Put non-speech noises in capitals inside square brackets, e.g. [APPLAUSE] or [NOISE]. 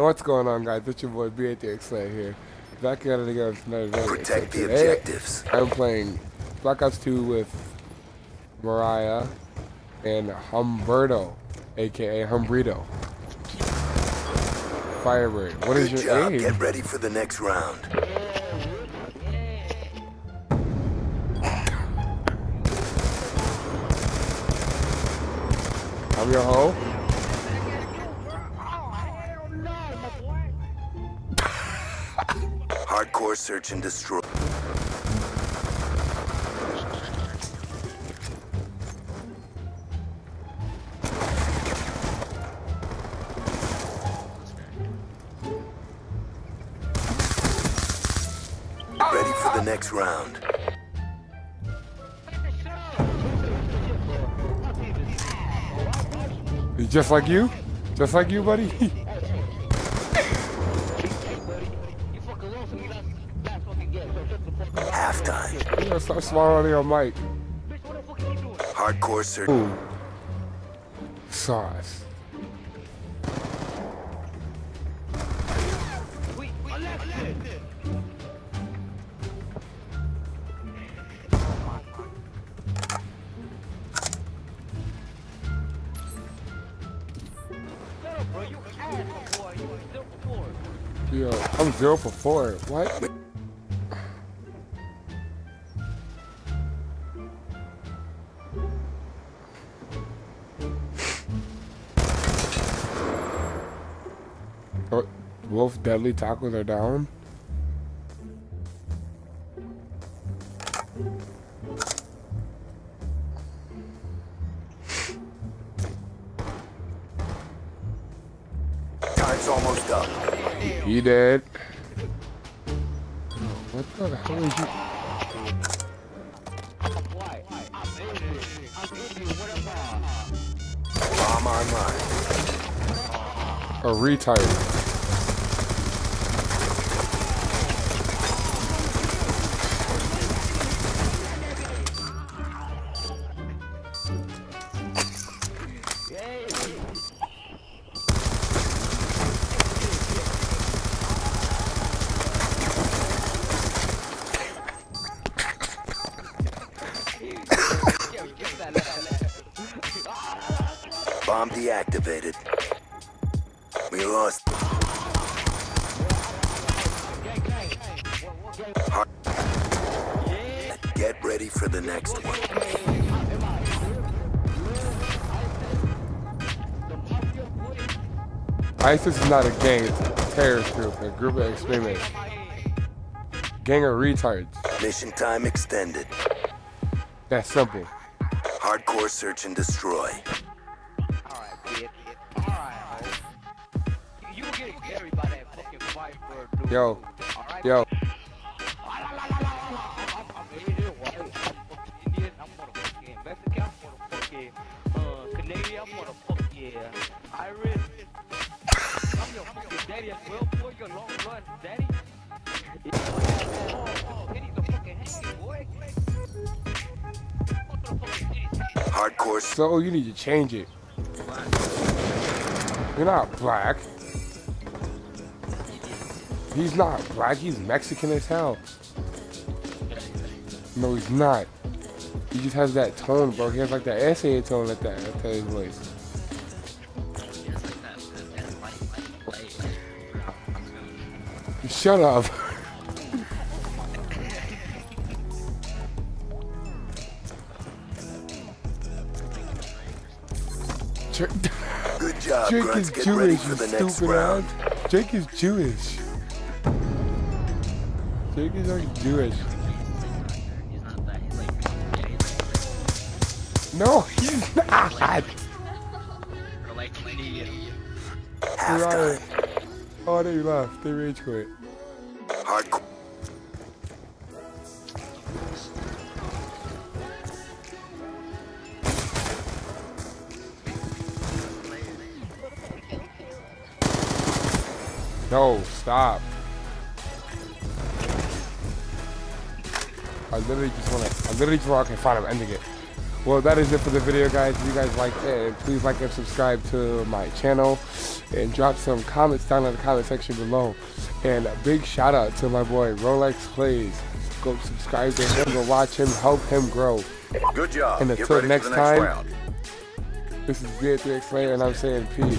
what's going on, guys? It's your boy B8 Slayer here. Back at it again with another video. Protect the objectives. I'm playing Black Ops 2 with Mariah and Humberto, aka Humbrito. Firebird. What is Good your job. aim? Get ready for the next round. I'm your hoe. Hardcore search and destroy. Ready for the next round. He's just like you? Just like you, buddy? [LAUGHS] Halftime. you gotta stop swallowing your mic. Hardcore. Ooh. Sauce. Yo, I'm zero for four. What? Oh, Wolf deadly tacos are down. Time's almost up. He dead. Oh, what the hell is you? Bomb online. A retard. Bomb deactivated. We lost. Get ready for the next one. ISIS is not a gang, it's a terrorist group, a group of extremists. Gang of retards. Mission time extended. That's simple. Hardcore search and destroy. Alright. Alright, ho. You getting carried by that fucking fight dude. Yo, yo, I'm Asian, white, I'm fucking Indian, I'm motherfucking Mexican, I'm motherfucking Canadian, I'm motherfucking Irish. I'm your fucking daddy as well, boy, your long run daddy. Yeah, titties are fucking hanging, boy. What the fucking titties? Hardcore so you need to change it. You're not black. He's not black, he's Mexican as hell. No, he's not. He just has that tone, bro. He has like that SA tone like that, at his voice. Shut up. Good job, Jake Grunts. is Get Jewish, for you the next stupid round. ass. Jake is Jewish. Jake is like Jewish. No, he's not. Right. Oh, they left. They rage quit. Hardcore. No, stop. I literally just wanna, I literally just wanna find him ending it. Well, that is it for the video, guys. If you guys liked it, please like and subscribe to my channel and drop some comments down in the comment section below. And a big shout out to my boy Relox Plays. Go subscribe to him, go watch him, help him grow. Good job. And until next next time, round. This is VA3X Slayer, and I'm saying peace.